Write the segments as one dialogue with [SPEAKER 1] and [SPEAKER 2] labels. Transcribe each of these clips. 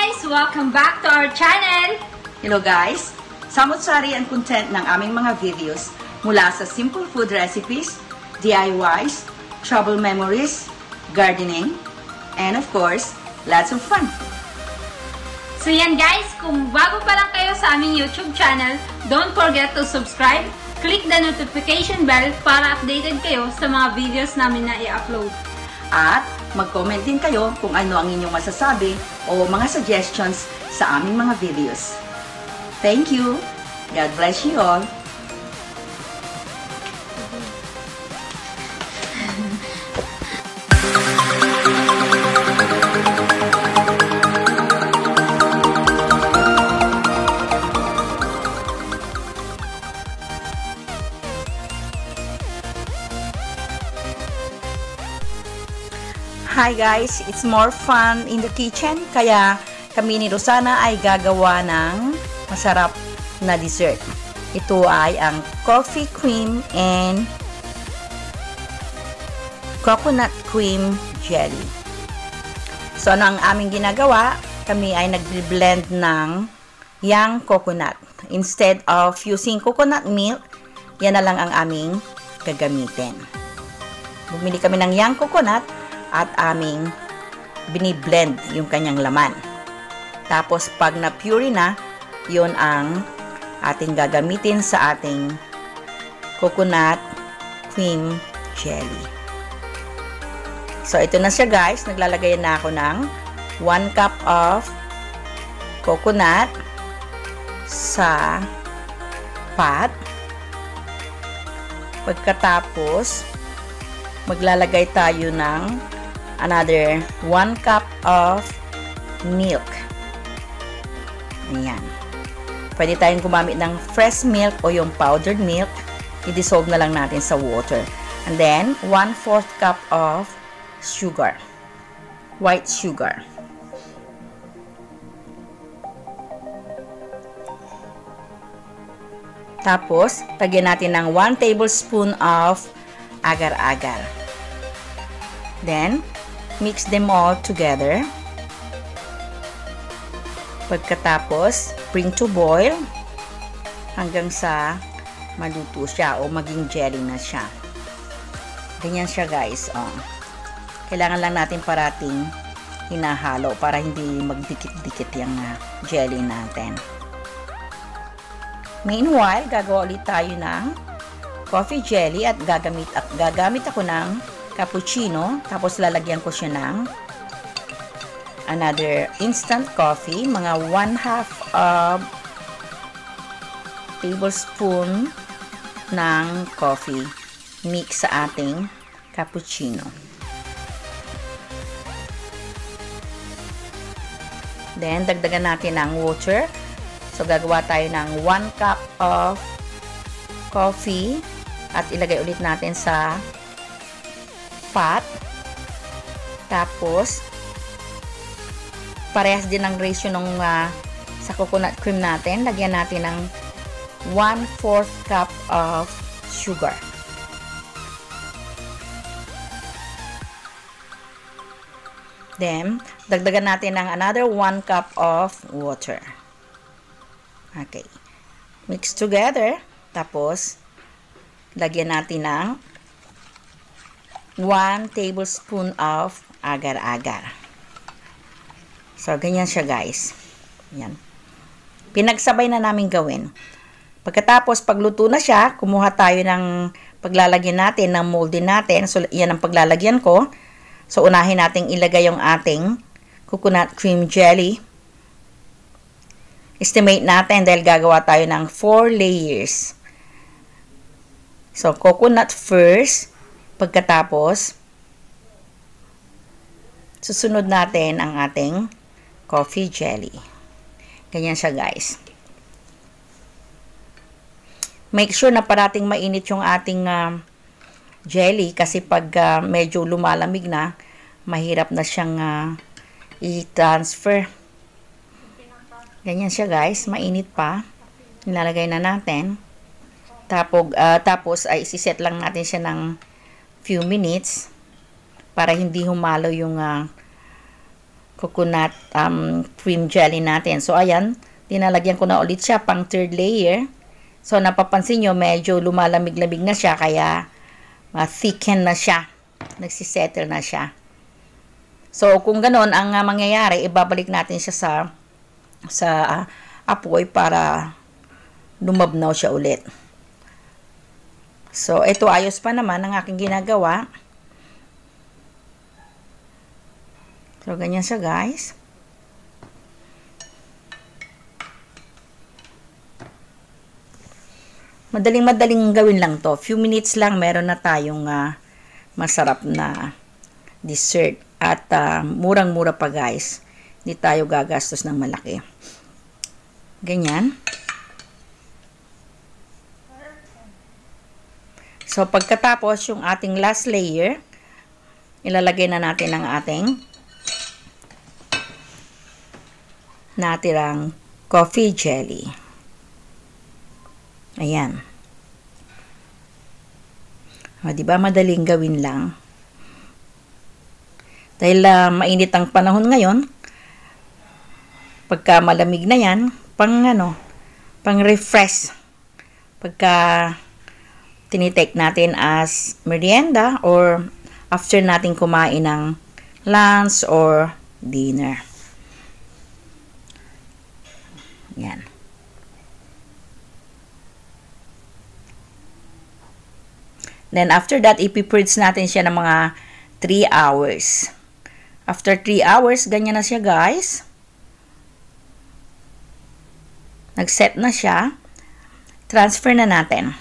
[SPEAKER 1] guys! Welcome back to our channel!
[SPEAKER 2] Hello guys! Samot-sari ang content ng aming mga videos mula sa simple food recipes, DIYs, travel memories, gardening, and of course, lots of fun!
[SPEAKER 1] So yan guys, kung bago pa lang kayo sa aming YouTube channel, don't forget to subscribe, click the notification bell para updated kayo sa mga videos namin na i-upload.
[SPEAKER 2] At mag-comment din kayo kung ano ang inyong masasabi o mga suggestions sa aming mga videos. Thank you! God bless you all! Hi guys, it's more fun in the kitchen kaya kami ni Rosana ay gagawa ng masarap na dessert. Ito ay ang coffee cream and coconut cream jelly. So ano ang aming ginagawa? Kami ay nag-blend ng young coconut. Instead of using coconut milk, yan na lang ang aming gagamitin. Bumili kami ng young coconut at aming biniblend yung kanyang laman. Tapos pag na-pure na, yun ang ating gagamitin sa ating coconut cream jelly. So ito na siya guys, naglalagay na ako ng 1 cup of coconut sa pot. Pagkatapos, maglalagay tayo ng another 1 cup of milk. Ayan. Pwede tayong gumamit ng fresh milk o yung powdered milk. I-dissolve na lang natin sa water. And then, 1 4 cup of sugar. White sugar. Tapos, tagyan natin ng 1 tablespoon of agar-agar. Then, mix them all together. Pagkatapos, bring to boil hanggang sa maluto siya o maging jelly na siya. Ganyan siya guys. Oh. Kailangan lang natin parating hinahalo para hindi magdikit-dikit yung uh, jelly natin. Meanwhile, gagawa ulit tayo ng coffee jelly at gagamit, gagamit ako ng cappuccino. Tapos lalagyan ko siya ng another instant coffee, mga 1 half of tablespoon ng coffee mix sa ating cappuccino. Then, dagdagan natin ng water. So, gagawa tayo ng 1 cup of coffee at ilagay ulit natin sa pot. Tapos, parehas din ang ratio ng uh, sa coconut cream natin. Lagyan natin ng 1-4 cup of sugar. Then, dagdagan natin ng another 1 cup of water. Okay. Mix together. Tapos, lagyan natin ng 1 tablespoon of agar-agar. So, ganyan siya guys. Yan. Pinagsabay na namin gawin. Pagkatapos, pagluto na siya, kumuha tayo ng paglalagyan natin, ng moldy natin. So, yan ang paglalagyan ko. So, unahin nating ilagay yung ating coconut cream jelly. Estimate natin dahil gagawa tayo ng 4 layers. So, coconut first. Pagkatapos, susunod natin ang ating coffee jelly. Ganyan siya guys. Make sure na parating mainit yung ating uh, jelly kasi pag uh, medyo lumalamig na, mahirap na siyang uh, i-transfer. Ganyan siya guys, mainit pa. Nilalagay na natin. Tapos, uh, tapos ay isiset lang natin siya ng few minutes para hindi humalo yung uh, coconut um, cream jelly natin. So, ayan, tinalagyan ko na ulit siya pang third layer. So, napapansin nyo, medyo lumalamig-lamig na siya, kaya uh, thicken na siya. Nagsisettle na siya. So, kung ganon ang uh, mangyayari, ibabalik natin siya sa sa uh, apoy para lumabnaw siya ulit. So, ito ayos pa naman ang aking ginagawa. So, ganyan siya guys. Madaling-madaling gawin lang to. Few minutes lang, meron na tayong uh, masarap na dessert. At uh, murang-mura pa guys. Hindi tayo gagastos ng malaki. Ganyan. So, pagkatapos yung ating last layer, ilalagay na natin ang ating natirang coffee jelly. Ayan. O, diba? Madaling gawin lang. Dahil uh, mainit ang panahon ngayon, pagka malamig na yan, pang ano, pang refresh. Pagka tinitake natin as merienda or after natin kumain ng lunch or dinner. Yan. Then after that, ipipridge natin siya ng mga 3 hours. After 3 hours, ganyan na siya guys. Nag-set na siya. Transfer na natin.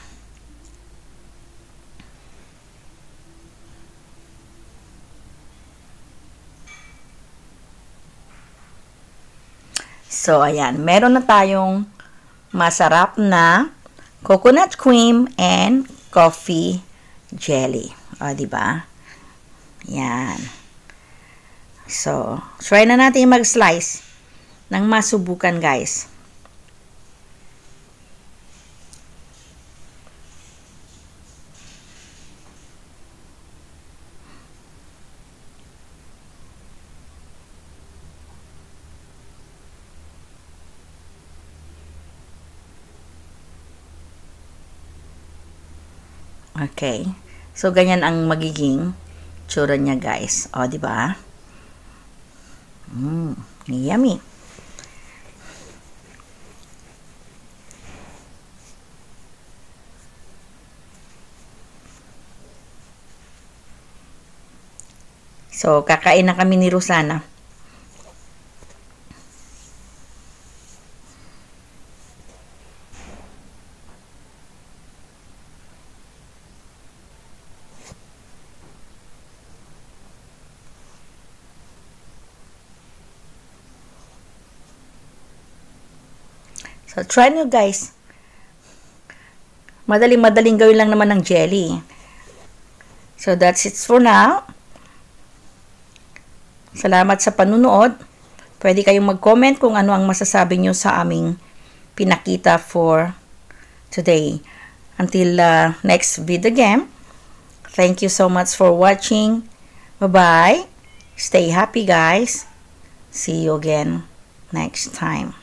[SPEAKER 2] So, ayan. Meron na tayong masarap na coconut cream and coffee jelly. O, di ba? Yan. So, try na natin mag-slice ng masubukan, guys. Okay. So, ganyan ang magiging tsura niya, guys. O, di ba? Mmm, yummy. So, kakain na kami ni Rosana. So, try nyo guys. Madaling-madaling gawin lang naman ng jelly. So, that's it for now. Salamat sa panunood. Pwede kayong mag-comment kung ano ang masasabi nyo sa aming pinakita for today. Until uh, next video again. Thank you so much for watching. Bye-bye. Stay happy guys. See you again next time.